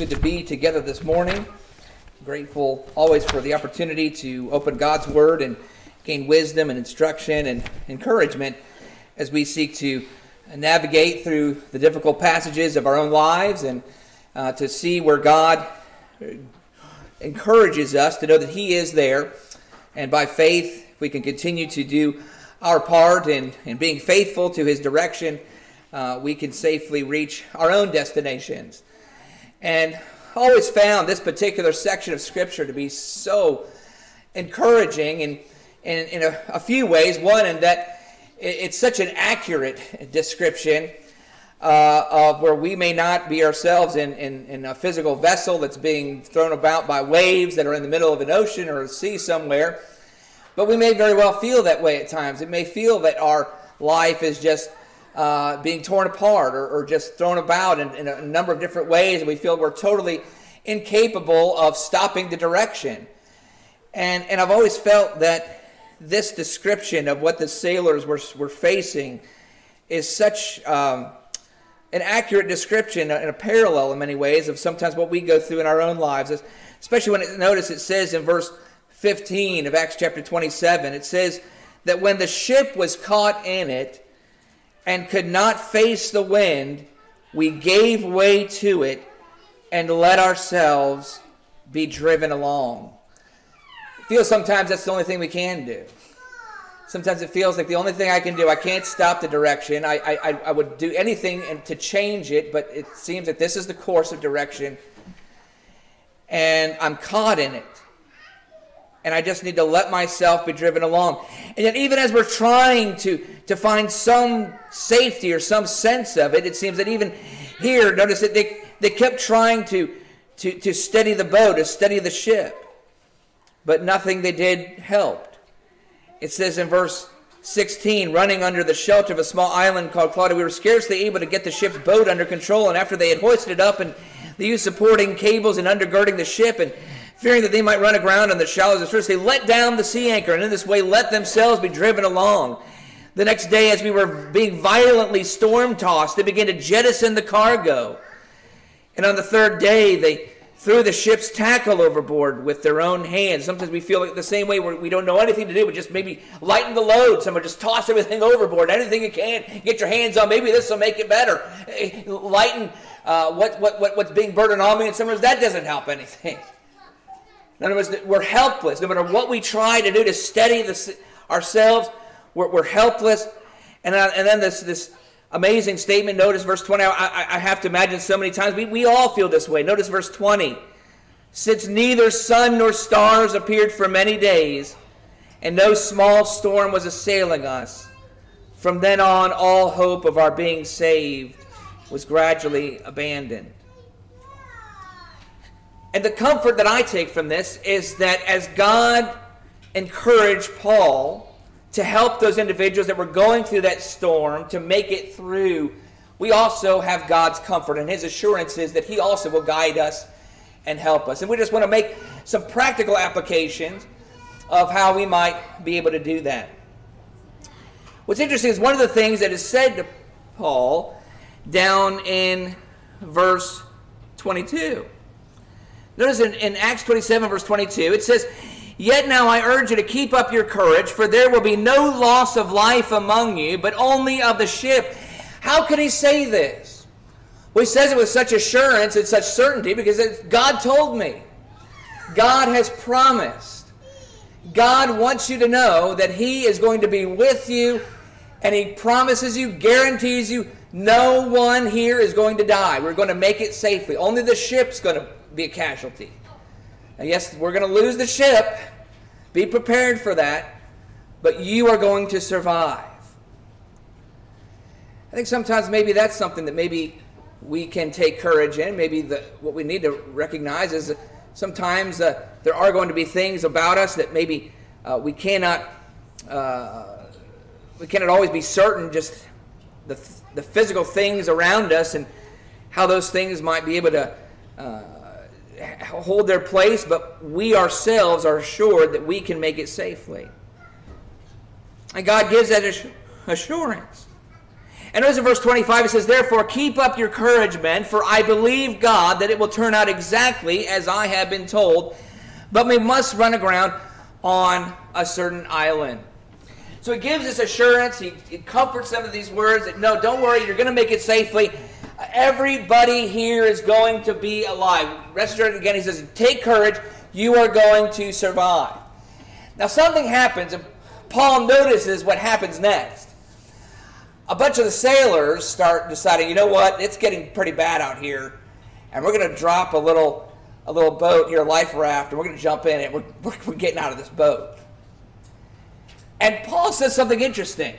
good to be together this morning. Grateful always for the opportunity to open God's Word and gain wisdom and instruction and encouragement as we seek to navigate through the difficult passages of our own lives and uh, to see where God encourages us to know that He is there. And by faith, we can continue to do our part in, in being faithful to His direction. Uh, we can safely reach our own destinations. And always found this particular section of Scripture to be so encouraging in, in, in a, a few ways. One, in that it's such an accurate description uh, of where we may not be ourselves in, in, in, a physical vessel that's being thrown about by waves that are in the middle of an ocean or a sea somewhere. But we may very well feel that way at times. It may feel that our life is just uh, being torn apart or, or, just thrown about in, in a number of different ways, and we feel we're totally incapable of stopping the direction. And, and I've always felt that this description of what the sailors were, were facing is such um, an accurate description and a parallel in many ways of sometimes what we go through in our own lives. Especially when it, notice it says in verse 15 of Acts chapter 27, it says that when the ship was caught in it, and could not face the wind, we gave way to it and let ourselves be driven along. It feels sometimes that's the only thing we can do. Sometimes it feels like the only thing I can do, I can't stop the direction. I, I, I would do anything to change it, but it seems that this is the course of direction. And I'm caught in it and I just need to let myself be driven along. And yet, even as we're trying to, to find some safety or some sense of it, it seems that even here, notice that they, they kept trying to, to, to steady the boat, to steady the ship, but nothing they did helped. It says in verse 16, running under the shelter of a small island called Clauda, we were scarcely able to get the ship's boat under control, and after they had hoisted it up and they used supporting cables and undergirding the ship and fearing that they might run aground in the shallows of the they let down the sea anchor, and in this way let themselves be driven along. The next day, as we were being violently storm tossed, they began to jettison the cargo. And on the third day, they threw the ship's tackle overboard with their own hands. Sometimes we feel like the same way where we don't know anything to do, but just maybe lighten the load. Someone just toss everything overboard, anything you can, get your hands on. Maybe this will make it better. Lighten uh, what, what, what, what's being burdened on me, and sometimes that doesn't help anything. In other words, we're helpless. No matter what we try to do to steady the, ourselves, we're, we're helpless. And, uh, and then this, this amazing statement, notice verse 20. I, I have to imagine so many times. We, we all feel this way. Notice verse 20. Since neither sun nor stars appeared for many days, and no small storm was assailing us, from then on all hope of our being saved was gradually abandoned. And the comfort that I take from this is that as God encouraged Paul to help those individuals that were going through that storm to make it through, we also have God's comfort and his assurances that he also will guide us and help us. And we just want to make some practical applications of how we might be able to do that. What's interesting is one of the things that is said to Paul down in verse 22. Notice in, in Acts 27, verse 22, it says, Yet now I urge you to keep up your courage, for there will be no loss of life among you, but only of the ship. How could he say this? Well, he says it with such assurance and such certainty because God told me. God has promised. God wants you to know that He is going to be with you, and He promises you, guarantees you, no one here is going to die. We're going to make it safely. Only the ship's going to be a casualty. Yes, we're going to lose the ship. Be prepared for that. But you are going to survive. I think sometimes maybe that's something that maybe we can take courage in. Maybe the, what we need to recognize is that sometimes uh, there are going to be things about us that maybe uh, we cannot uh, we cannot always be certain just the, the physical things around us and how those things might be able to uh, hold their place, but we ourselves are assured that we can make it safely. And God gives that assurance. And notice in verse 25 it says, Therefore keep up your courage, men, for I believe God that it will turn out exactly as I have been told. But we must run aground on a certain island. So he gives this assurance. He, he comforts them with these words that, no, don't worry, you're going to make it safely. Everybody here is going to be alive. Rest assured again, he says, take courage. You are going to survive. Now, something happens, and Paul notices what happens next. A bunch of the sailors start deciding, you know what, it's getting pretty bad out here, and we're going to drop a little a little boat here, life raft, and we're going to jump in it. We're, we're getting out of this boat. And Paul says something interesting.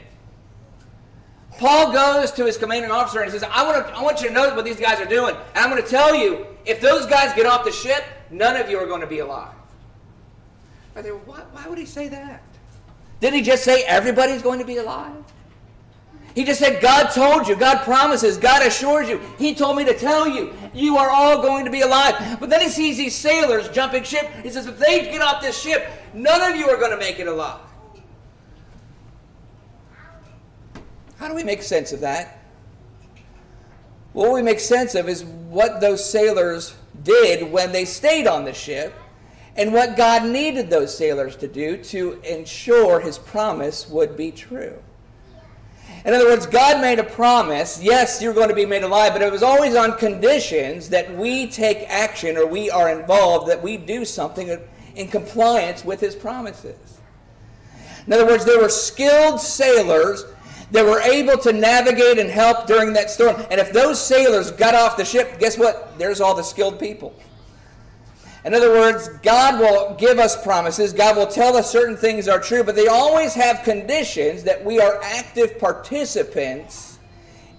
Paul goes to his commanding officer and says, I want, to, I want you to know what these guys are doing. And I'm going to tell you, if those guys get off the ship, none of you are going to be alive. I think, why, why would he say that? Didn't he just say everybody's going to be alive? He just said, God told you, God promises, God assures you. He told me to tell you, you are all going to be alive. But then he sees these sailors jumping ship. He says, if they get off this ship, none of you are going to make it alive. How do we make sense of that? What we make sense of is what those sailors did when they stayed on the ship and what God needed those sailors to do to ensure his promise would be true. In other words, God made a promise. Yes, you're going to be made alive, but it was always on conditions that we take action or we are involved, that we do something in compliance with his promises. In other words, there were skilled sailors that were able to navigate and help during that storm. And if those sailors got off the ship, guess what? There's all the skilled people. In other words, God will give us promises. God will tell us certain things are true, but they always have conditions that we are active participants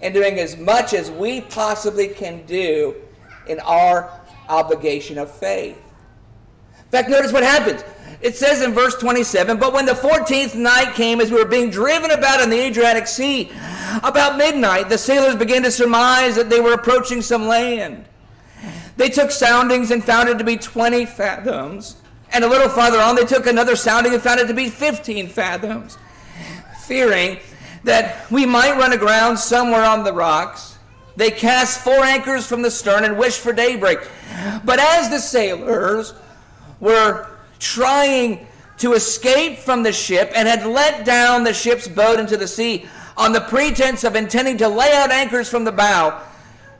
in doing as much as we possibly can do in our obligation of faith. Fact, notice what happens. It says in verse 27 But when the 14th night came, as we were being driven about in the Adriatic Sea, about midnight, the sailors began to surmise that they were approaching some land. They took soundings and found it to be 20 fathoms. And a little farther on, they took another sounding and found it to be 15 fathoms. Fearing that we might run aground somewhere on the rocks, they cast four anchors from the stern and wished for daybreak. But as the sailors were trying to escape from the ship and had let down the ship's boat into the sea on the pretense of intending to lay out anchors from the bow,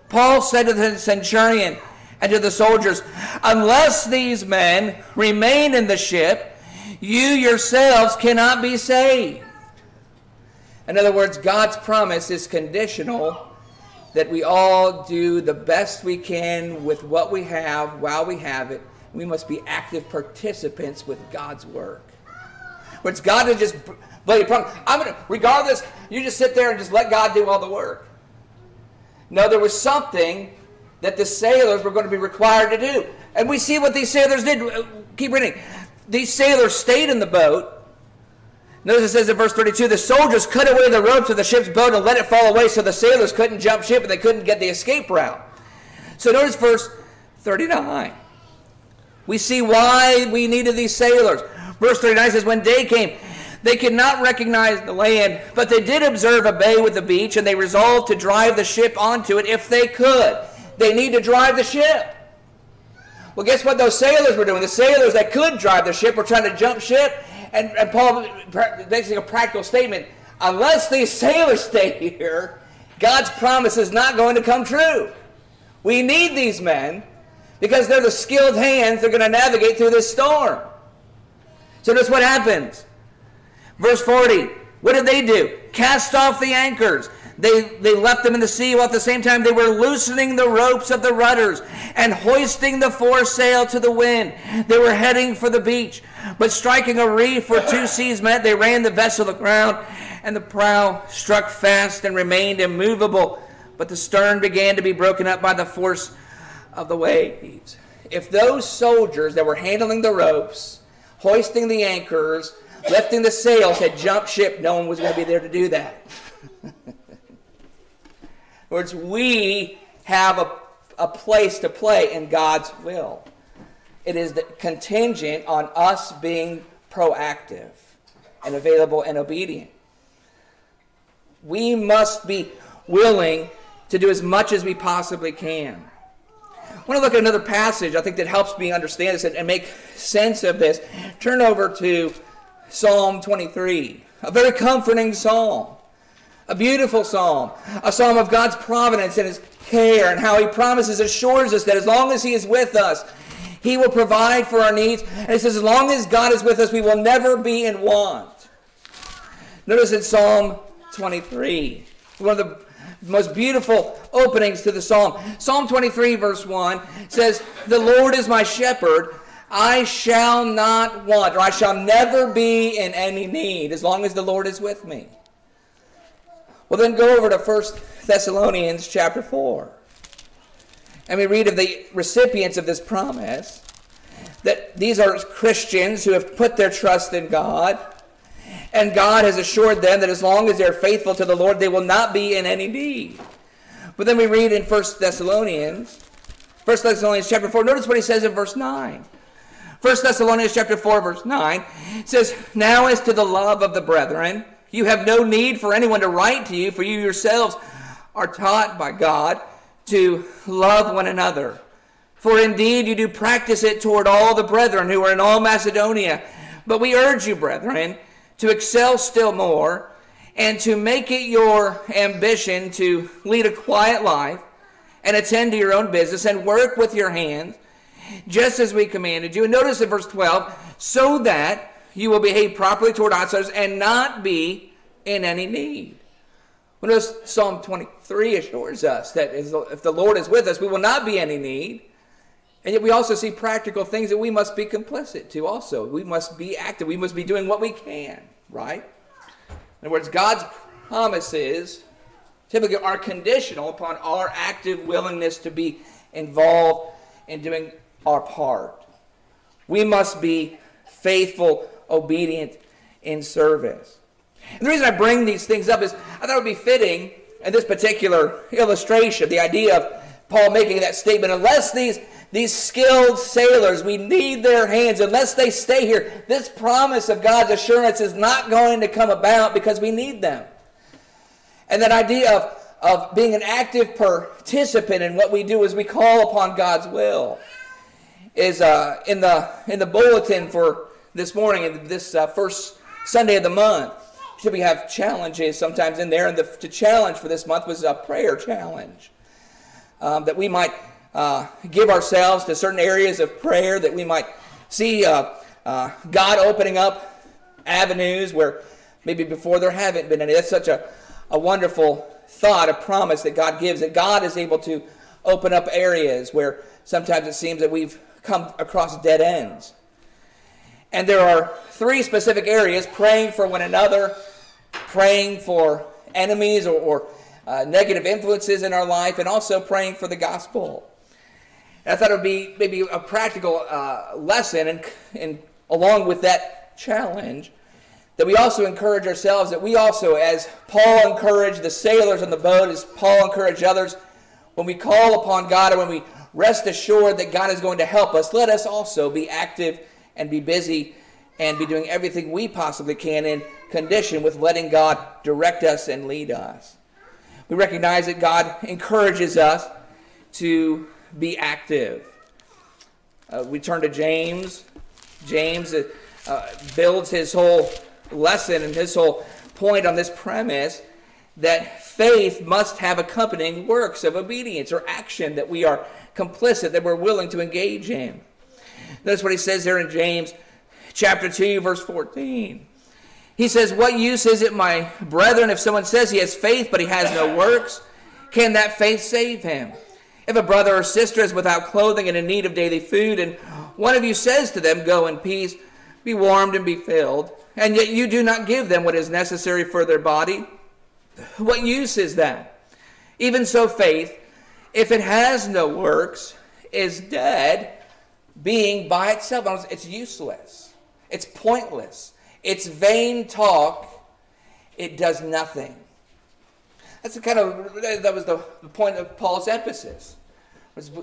Paul said to the centurion, and to the soldiers, Unless these men remain in the ship, you yourselves cannot be saved. In other words, God's promise is conditional that we all do the best we can with what we have while we have it. We must be active participants with God's work. It's God to just. I'm gonna, regardless, you just sit there and just let God do all the work. No, there was something that the sailors were going to be required to do. And we see what these sailors did. Uh, keep reading. These sailors stayed in the boat. Notice it says in verse 32 the soldiers cut away the ropes of the ship's boat and let it fall away so the sailors couldn't jump ship and they couldn't get the escape route. So notice verse 39. We see why we needed these sailors. Verse 39 says, When day came, they could not recognize the land, but they did observe a bay with a beach, and they resolved to drive the ship onto it if they could. They need to drive the ship. Well, guess what those sailors were doing? The sailors that could drive the ship were trying to jump ship. And, and Paul basically a practical statement unless these sailors stay here, God's promise is not going to come true. We need these men because they're the skilled hands that are going to navigate through this storm. So that's what happens. Verse 40. What did they do? Cast off the anchors. They, they left them in the sea while at the same time they were loosening the ropes of the rudders and hoisting the foresail to the wind. They were heading for the beach, but striking a reef where two seas met, they ran the vessel aground, and the prow struck fast and remained immovable. But the stern began to be broken up by the force of the waves. If those soldiers that were handling the ropes, hoisting the anchors, lifting the sails had jumped ship, no one was going to be there to do that. words, we have a, a place to play in God's will. It is contingent on us being proactive and available and obedient. We must be willing to do as much as we possibly can. I want to look at another passage I think that helps me understand this and make sense of this. Turn over to Psalm 23, a very comforting psalm, a beautiful psalm, a psalm of God's providence and his care and how he promises, assures us that as long as he is with us, he will provide for our needs. And he says, as long as God is with us, we will never be in want. Notice in Psalm 23, one of the most beautiful openings to the psalm. Psalm 23, verse 1 says, The Lord is my shepherd. I shall not want, or I shall never be in any need as long as the Lord is with me. Well, then go over to 1 Thessalonians chapter 4. And we read of the recipients of this promise that these are Christians who have put their trust in God. And God has assured them that as long as they're faithful to the Lord, they will not be in any need. But then we read in 1 Thessalonians, 1 Thessalonians chapter 4, notice what he says in verse 9. 1 Thessalonians chapter 4, verse 9 says, Now as to the love of the brethren, you have no need for anyone to write to you, for you yourselves are taught by God to love one another. For indeed you do practice it toward all the brethren who are in all Macedonia. But we urge you, brethren, to excel still more and to make it your ambition to lead a quiet life and attend to your own business and work with your hands, just as we commanded you. And notice in verse 12, so that you will behave properly toward outsiders and not be in any need. Well, notice Psalm 23 assures us that if the Lord is with us, we will not be in any need. And yet we also see practical things that we must be complicit to also. We must be active. We must be doing what we can, right? In other words, God's promises typically are conditional upon our active willingness to be involved in doing our part. We must be faithful, obedient in service. And the reason I bring these things up is I thought it would be fitting in this particular illustration, the idea of Paul making that statement, unless these these skilled sailors, we need their hands. Unless they stay here, this promise of God's assurance is not going to come about because we need them. And that idea of, of being an active participant in what we do as we call upon God's will is uh, in, the, in the bulletin for this morning, in this uh, first Sunday of the month. Should we have challenges sometimes in there? And the, the challenge for this month was a prayer challenge. Um, that we might uh, give ourselves to certain areas of prayer that we might see uh, uh, God opening up avenues where maybe before there haven't been any. That's such a, a wonderful thought, a promise that God gives, that God is able to open up areas where sometimes it seems that we've come across dead ends. And there are three specific areas praying for one another, praying for enemies or, or uh, negative influences in our life, and also praying for the gospel. I thought it would be maybe a practical uh, lesson, and, and along with that challenge, that we also encourage ourselves, that we also, as Paul encouraged the sailors on the boat, as Paul encouraged others, when we call upon God and when we rest assured that God is going to help us, let us also be active and be busy and be doing everything we possibly can in condition with letting God direct us and lead us. We recognize that God encourages us to be active. Uh, we turn to James. James uh, uh, builds his whole lesson and his whole point on this premise that faith must have accompanying works of obedience or action that we are complicit, that we're willing to engage in. That's what he says there in James chapter 2, verse 14. He says, What use is it, my brethren, if someone says he has faith but he has no works? Can that faith save him? If a brother or sister is without clothing and in need of daily food, and one of you says to them, Go in peace, be warmed and be filled, and yet you do not give them what is necessary for their body, what use is that? Even so, faith, if it has no works, is dead, being by itself. It's useless, it's pointless, it's vain talk, it does nothing. That's the kind of that was the, point of Paul's emphasis.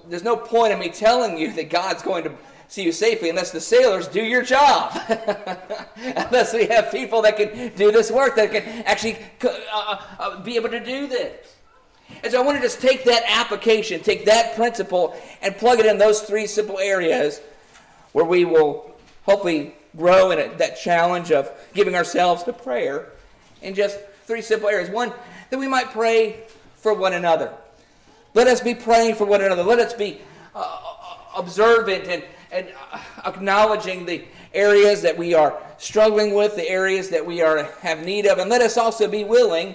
There's no point in me telling you that God's going to see you safely unless the sailors do your job. unless we have people that can do this work, that can actually uh, uh, uh, be able to do this. And so I want to just take that application, take that principle, and plug it in those three simple areas where we will hopefully grow in a, that challenge of giving ourselves to prayer in just three simple areas. One, that we might pray for one another. Let us be praying for one another. Let us be uh, observant and, and acknowledging the areas that we are struggling with, the areas that we are have need of, and let us also be willing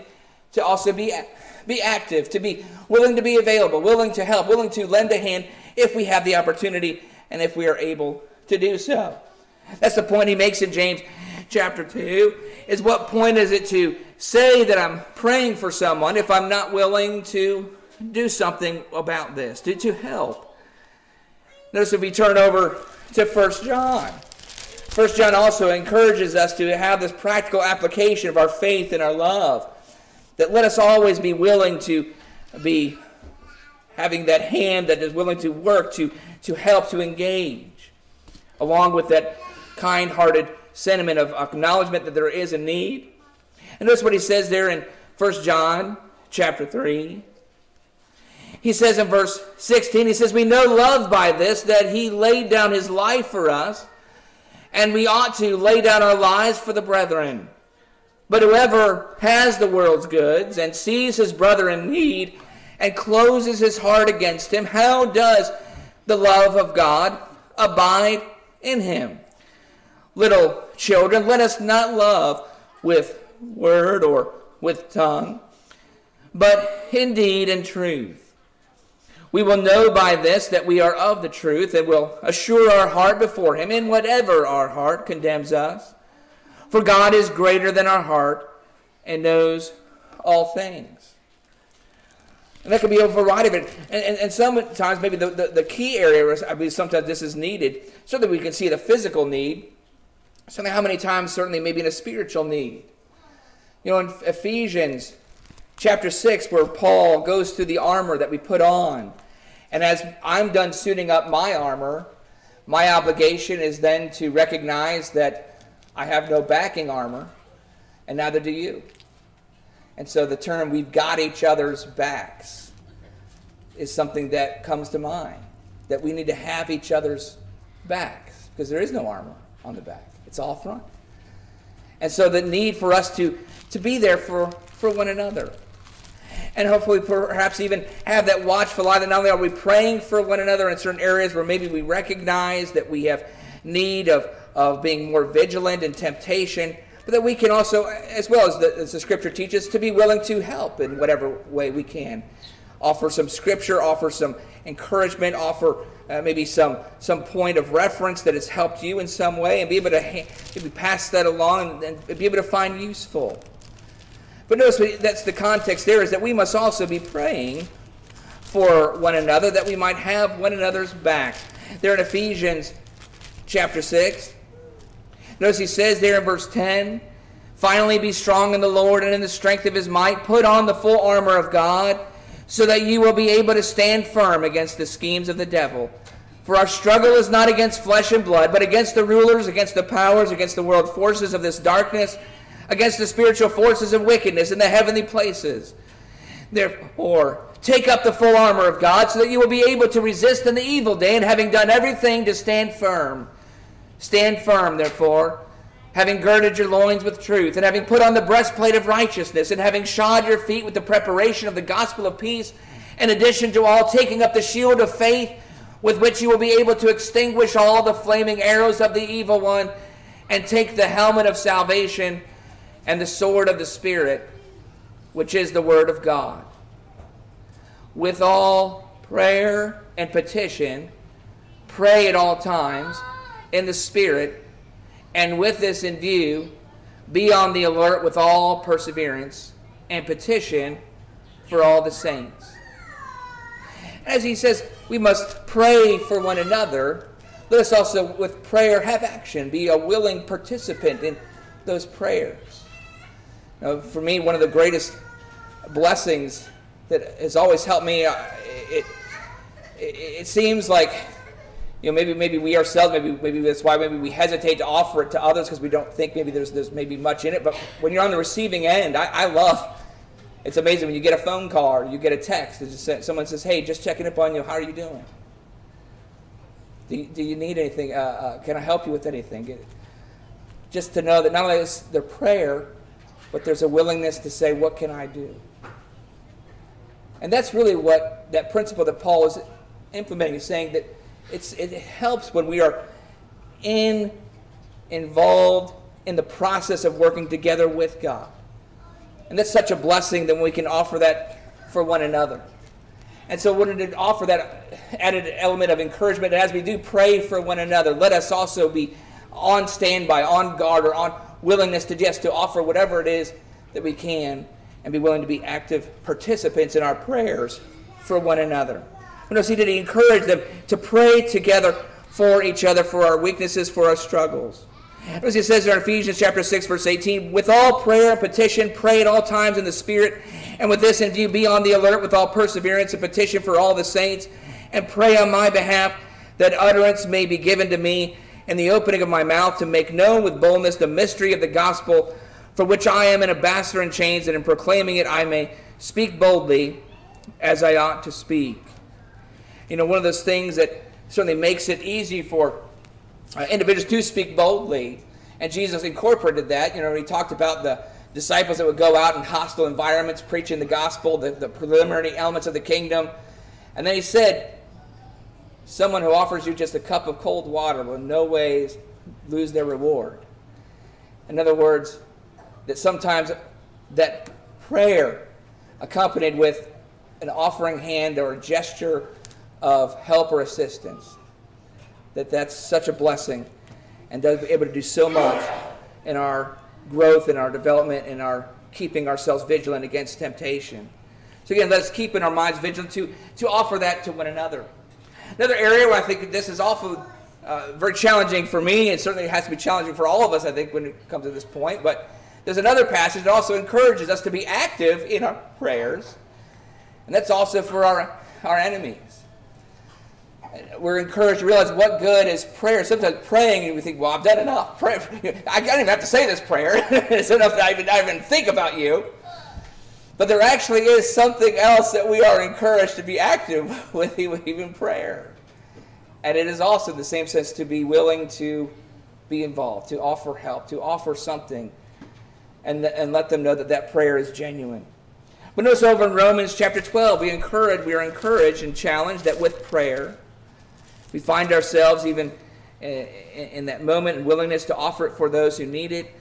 to also be be active, to be willing to be available, willing to help, willing to lend a hand if we have the opportunity and if we are able to do so. That's the point he makes in James chapter 2 is what point is it to say that I'm praying for someone if I'm not willing to do something about this, to, to help? Notice if we turn over to 1 John. 1 John also encourages us to have this practical application of our faith and our love. That let us always be willing to be having that hand that is willing to work, to, to help, to engage, along with that kind hearted sentiment of acknowledgement that there is a need. And notice what he says there in 1 John chapter 3. He says in verse 16, he says, We know love by this, that he laid down his life for us, and we ought to lay down our lives for the brethren. But whoever has the world's goods and sees his brother in need and closes his heart against him, how does the love of God abide in him? Little children, let us not love with word or with tongue, but in deed and truth. We will know by this that we are of the truth and will assure our heart before him in whatever our heart condemns us. For God is greater than our heart and knows all things. And that could be a variety of it. And, and, and sometimes, maybe the, the, the, key area, I believe sometimes this is needed, so that we can see the physical need. Something how many times, certainly, maybe in a spiritual need. You know, in Ephesians chapter 6, where Paul goes through the armor that we put on. And as I'm done suiting up my armor, my obligation is then to recognize that I have no backing armor, and neither do you. And so the term we've got each other's backs is something that comes to mind. That we need to have each other's backs because there is no armor on the back, it's all front. And so the need for us to, to be there for, for one another. And hopefully, perhaps even have that watchful eye that not only are we praying for one another in certain areas where maybe we recognize that we have need of, of being more vigilant in temptation, but that we can also, as well as the, as the scripture teaches, to be willing to help in whatever way we can. Offer some scripture, offer some encouragement, offer uh, maybe some, some point of reference that has helped you in some way, and be able to ha- maybe pass that along and, and be able to find useful. But notice that's the context there is that we must also be praying for one another that we might have one another's back. There in Ephesians chapter 6, Notice he says there in verse 10 Finally, be strong in the Lord and in the strength of his might. Put on the full armor of God so that you will be able to stand firm against the schemes of the devil. For our struggle is not against flesh and blood, but against the rulers, against the powers, against the world forces of this darkness, against the spiritual forces of wickedness in the heavenly places. Therefore, take up the full armor of God so that you will be able to resist in the evil day, and having done everything, to stand firm. Stand firm, therefore, having girded your loins with truth, and having put on the breastplate of righteousness, and having shod your feet with the preparation of the gospel of peace, in addition to all, taking up the shield of faith, with which you will be able to extinguish all the flaming arrows of the evil one, and take the helmet of salvation and the sword of the Spirit, which is the word of God. With all prayer and petition, pray at all times in the Spirit, and with this in view, be on the alert with all perseverance and petition for all the saints. As he says, we must pray for one another. Let us also, with prayer, have action, be a willing participant in those prayers. Now, for me, one of the greatest blessings that has always helped me, uh, it, it, it seems like you know, maybe maybe we ourselves, maybe maybe that's why maybe we hesitate to offer it to others because we don't think maybe there's there's maybe much in it. But when you're on the receiving end, I, I love. It's amazing when you get a phone call or you get a text. Just, someone says, "Hey, just checking up on you. How are you doing? Do you, do you need anything? Uh, uh, can I help you with anything?" Just to know that not only is there prayer, but there's a willingness to say, "What can I do?" And that's really what that principle that Paul is implementing is saying that it's, it helps when we are in involved in the process of working together with God. And that's such a blessing that we can offer that for one another. And so, when to offer that added element of encouragement, as we do pray for one another, let us also be on standby, on guard, or on willingness to just to offer whatever it is that we can, and be willing to be active participants in our prayers for one another. That he encouraged them to pray together for each other, for our weaknesses, for our struggles. As he says in Ephesians chapter 6, verse 18, with all prayer and petition, pray at all times in the Spirit, and with this in view, be on the alert with all perseverance and petition for all the saints, and pray on my behalf that utterance may be given to me in the opening of my mouth to make known with boldness the mystery of the gospel, for which I am an ambassador in chains, and in proclaiming it I may speak boldly as I ought to speak. You know, one of those things that certainly makes it easy for uh, individuals to speak boldly. And Jesus incorporated that. You know, he talked about the disciples that would go out in hostile environments preaching the gospel, the, the preliminary elements of the kingdom. And then he said, Someone who offers you just a cup of cold water will in no ways lose their reward. In other words, that sometimes that prayer accompanied with an offering hand or a gesture of help or assistance that that's such a blessing and does be able to do so much in our growth, in our development, in our keeping ourselves vigilant against temptation. So again, let us keep in our minds vigilant to, to offer that to one another. Another area where I think this is also uh, very challenging for me, and certainly has to be challenging for all of us, I think, when it comes to this point. But there's another passage that also encourages us to be active in our prayers, and that's also for our, our enemies we're encouraged to realize what good is prayer. Sometimes praying, and we think, well, I've done enough. Pray, I don't even have to say this prayer. it's enough that I even, I even think about you. But there actually is something else that we are encouraged to be active with, even prayer. And it is also, in the same sense, to be willing to be involved, to offer help, to offer something, and, and let them know that that prayer is genuine. But notice over in Romans chapter 12, we encourage, we are encouraged and challenged that with prayer, we find ourselves even in that moment and willingness to offer it for those who need it.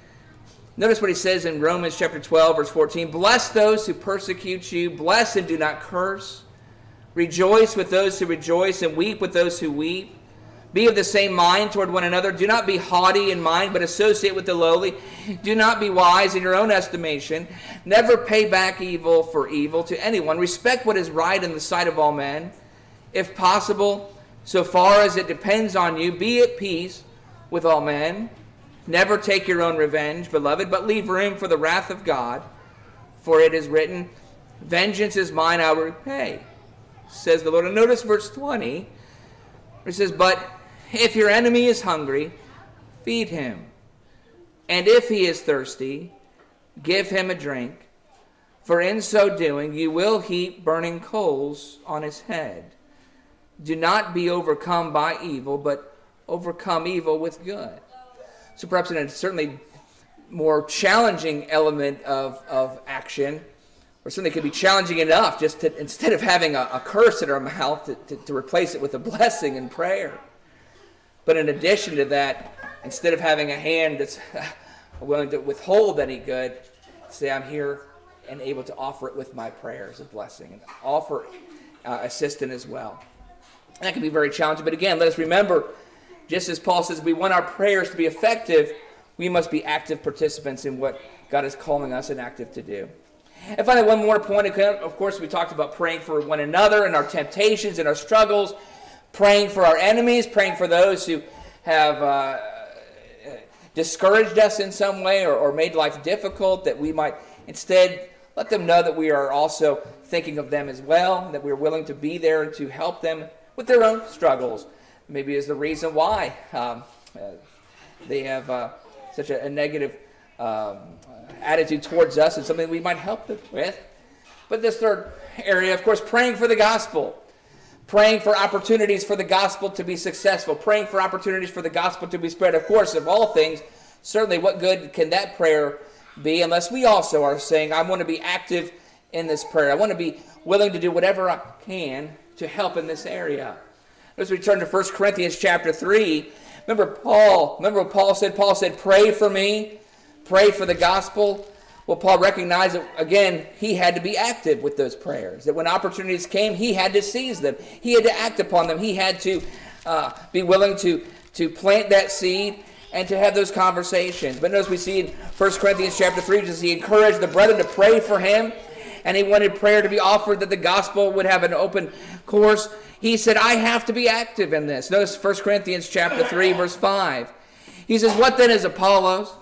Notice what he says in Romans chapter 12, verse 14 Bless those who persecute you, bless and do not curse. Rejoice with those who rejoice, and weep with those who weep. Be of the same mind toward one another. Do not be haughty in mind, but associate with the lowly. Do not be wise in your own estimation. Never pay back evil for evil to anyone. Respect what is right in the sight of all men. If possible, so far as it depends on you, be at peace with all men. Never take your own revenge, beloved, but leave room for the wrath of God. For it is written, Vengeance is mine, I will repay, says the Lord. And notice verse 20, it says, But if your enemy is hungry, feed him. And if he is thirsty, give him a drink. For in so doing, you will heap burning coals on his head. Do not be overcome by evil, but overcome evil with good. So perhaps in a certainly more challenging element of, of action, or something could be challenging enough just to, instead of having a, a curse in our mouth, to, to, to replace it with a blessing and prayer. But in addition to that, instead of having a hand that's willing to withhold any good, say, I'm here and able to offer it with my prayers of blessing and offer uh, assistance as well. That can be very challenging. But again, let us remember, just as Paul says, we want our prayers to be effective, we must be active participants in what God is calling us and active to do. And finally, one more point. Of course, we talked about praying for one another and our temptations and our struggles, praying for our enemies, praying for those who have uh, discouraged us in some way or, or made life difficult, that we might instead let them know that we are also thinking of them as well, that we're willing to be there and to help them with their own struggles, maybe is the reason why um, uh, they have uh, such a, a negative um, attitude towards us and something we might help them with. But this third area, of course, praying for the gospel. Praying for opportunities for the gospel to be successful. Praying for opportunities for the gospel to be spread. Of course, of all things, certainly what good can that prayer be unless we also are saying, I want to be active in this prayer. I want to be willing to do whatever I can to help in this area. Let's return to 1 Corinthians chapter 3. Remember Paul, remember what Paul said? Paul said, Pray for me, pray for the gospel. Well, Paul recognized that, again, he had to be active with those prayers. That when opportunities came, he had to seize them. He had to act upon them. He had to uh, be willing to, to plant that seed and to have those conversations. But notice we see in 1 Corinthians chapter 3, just he encouraged the brethren to pray for him, and he wanted prayer to be offered that the gospel would have an open course. He said, I have to be active in this. Notice 1 Corinthians chapter 3, verse 5. He says, What then is Apollos?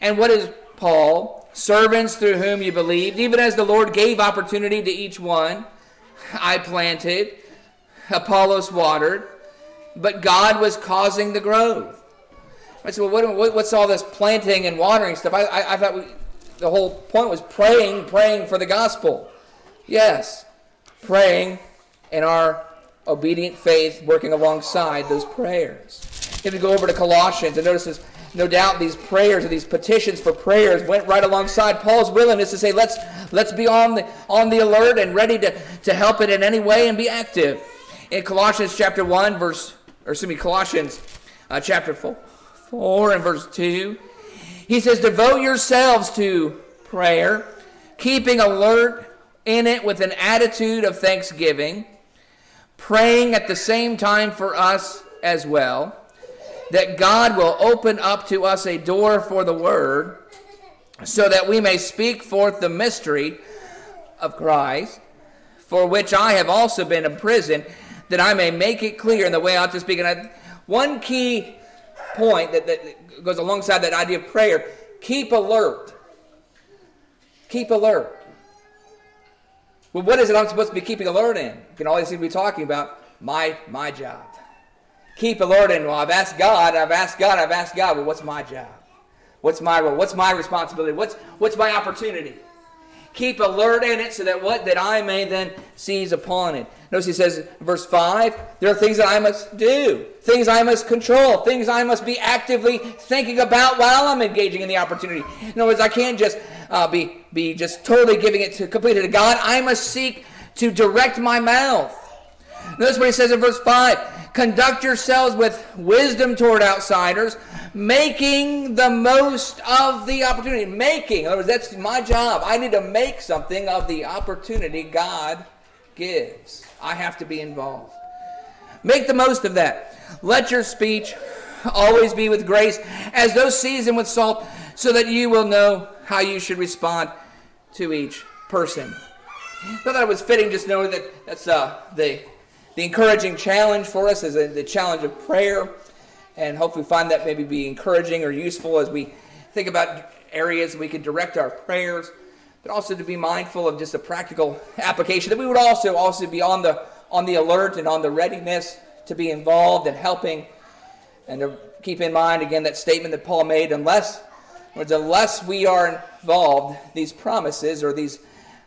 And what is Paul? servants through whom you believed, even as the Lord gave opportunity to each one. I planted, Apollos watered, but God was causing the growth. I said, well, what, what's all this planting and watering stuff? I, I, I thought we, the whole point was praying, praying for the gospel. Yes, praying in our obedient faith, working alongside those prayers. If you go over to Colossians and notice this no doubt these prayers or these petitions for prayers went right alongside Paul's willingness to say, let's, let's be on the, on the alert and ready to, to help it in any way and be active. In Colossians chapter 1, verse, or excuse me, Colossians uh, chapter 4, 4 and verse 2, he says, Devote yourselves to prayer, keeping alert in it with an attitude of thanksgiving, praying at the same time for us as well that God will open up to us a door for the word so that we may speak forth the mystery of Christ, for which I have also been imprisoned, that I may make it clear in the way I ought to speak. And I, one key point that, that goes alongside that idea of prayer keep alert. Keep alert. Well, what is it I'm supposed to be keeping alert in? You can always seem to be talking about my my job keep alerting. Well, I've asked God, I've asked God, I've asked God, well, what's my job? What's my role? What's my responsibility? What's, what's my opportunity? Keep alert in it so that what? That I may then seize upon it. Notice he says, verse 5, there are things that I must do, things I must control, things I must be actively thinking about while I'm engaging in the opportunity. In other words, I can't just uh, be, be just totally giving it to completely to God. I must seek to direct my mouth. Notice what he says in verse 5 Conduct yourselves with wisdom toward outsiders, making the most of the opportunity. Making, in other words, that's my job. I need to make something of the opportunity God gives. I have to be involved. Make the most of that. Let your speech always be with grace, as though seasoned with salt, so that you will know how you should respond to each person. Not that it was fitting, just know that that's uh, the the encouraging challenge for us is the challenge of prayer. And hopefully find that maybe be encouraging or useful as we think about areas we can direct our prayers, but also to be mindful of just a practical application that we would also also be on the on the alert and on the readiness to be involved and helping and to keep in mind again that statement that Paul made unless unless we are involved these promises or these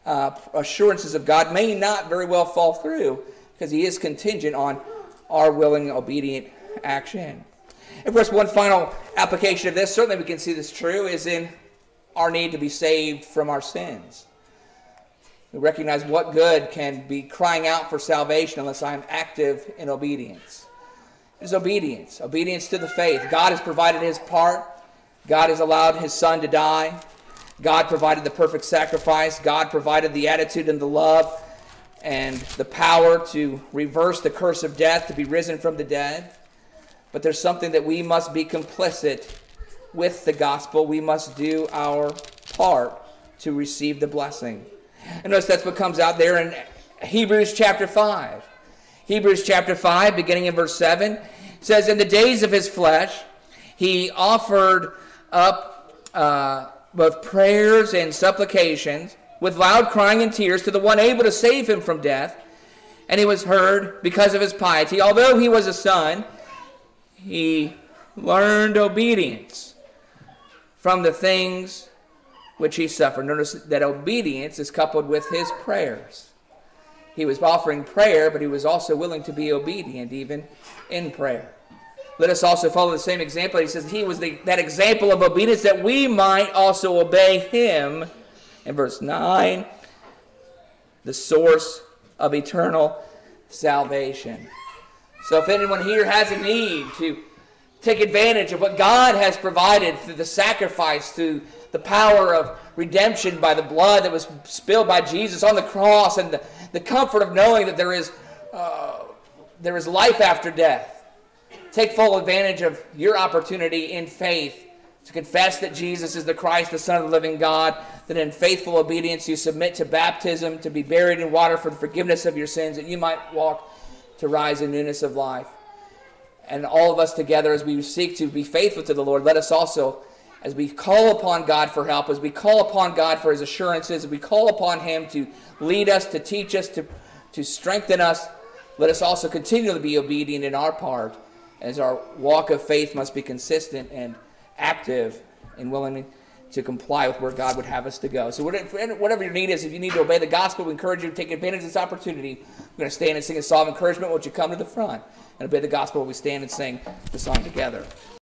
uh, assurances of God may not very well fall through because he is contingent on our willing, obedient action. Of course, one final application of this, certainly we can see this true, is in our need to be saved from our sins. We recognize what good can be crying out for salvation unless I am active in obedience. It is obedience, obedience to the faith. God has provided his part. God has allowed his son to die. God provided the perfect sacrifice. God provided the attitude and the love and the power to reverse the curse of death, to be risen from the dead. But there's something that we must be complicit with the gospel. We must do our part to receive the blessing. And notice that's what comes out there in Hebrews chapter 5. Hebrews chapter 5, beginning in verse 7, says, In the days of his flesh, he offered up uh, both prayers and supplications with loud crying and tears to the one able to save him from death. And he was heard because of his piety. Although he was a son, he learned obedience from the things which he suffered. Notice that obedience is coupled with his prayers. He was offering prayer, but he was also willing to be obedient even in prayer. Let us also follow the same example. He says he was the, that example of obedience that we might also obey him. In verse 9, the source of eternal salvation. So if anyone here has a need to take advantage of what God has provided through the sacrifice, through the power of redemption by the blood that was spilled by Jesus on the cross, and the, the comfort of knowing that there is, uh, there is life after death. Take full advantage of your opportunity in faith to confess that Jesus is the Christ, the Son of the living God, that in faithful obedience you submit to baptism, to be buried in water for the forgiveness of your sins, that you might walk to rise in newness of life. And all of us together, as we seek to be faithful to the Lord, let us also, as we call upon God for help, as we call upon God for his assurances, as we call upon him to lead us, to teach us, to, to strengthen us, let us also continue to be obedient in our part, as our walk of faith must be consistent and active and willing to comply with where God would have us to go. So whatever your need is, if you need to obey the gospel, we encourage you to take advantage of this opportunity. We're going to stand and sing a song of encouragement. Won't you come to the front and obey the gospel we stand and sing the song together?